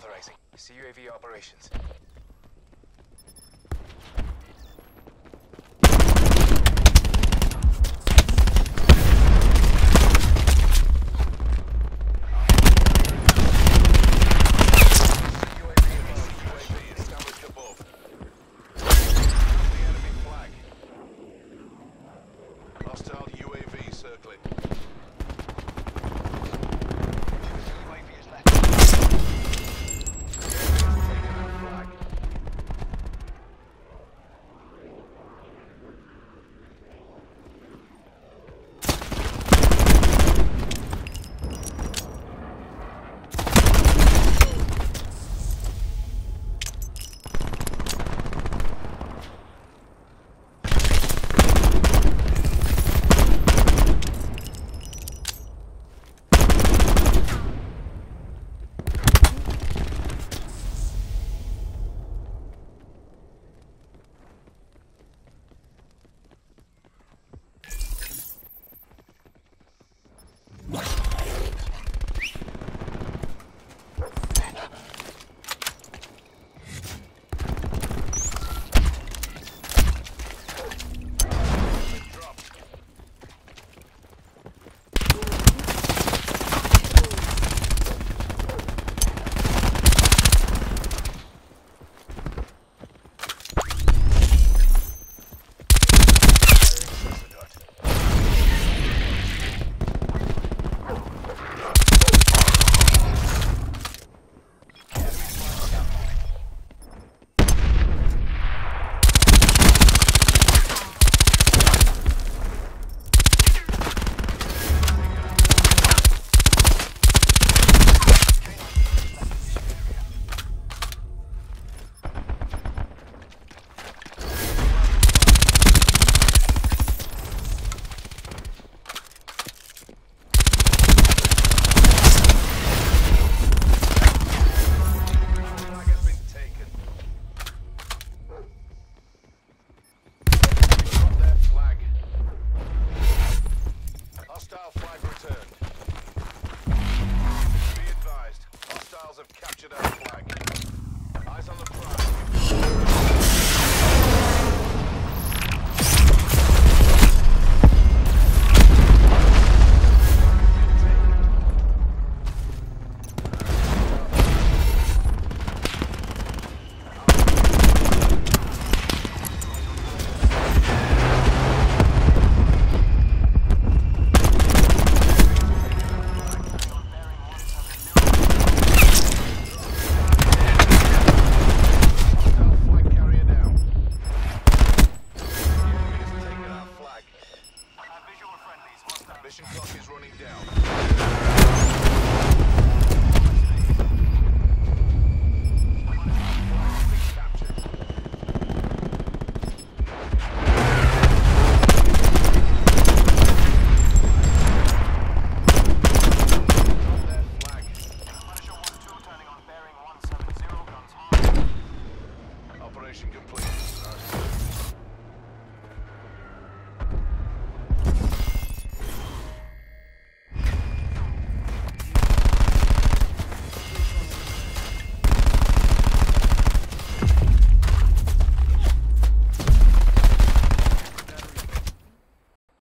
authorizing. CUAV operations. Have captured our flag. Mission clock is running down.